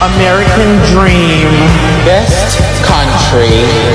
American Dream. Best country.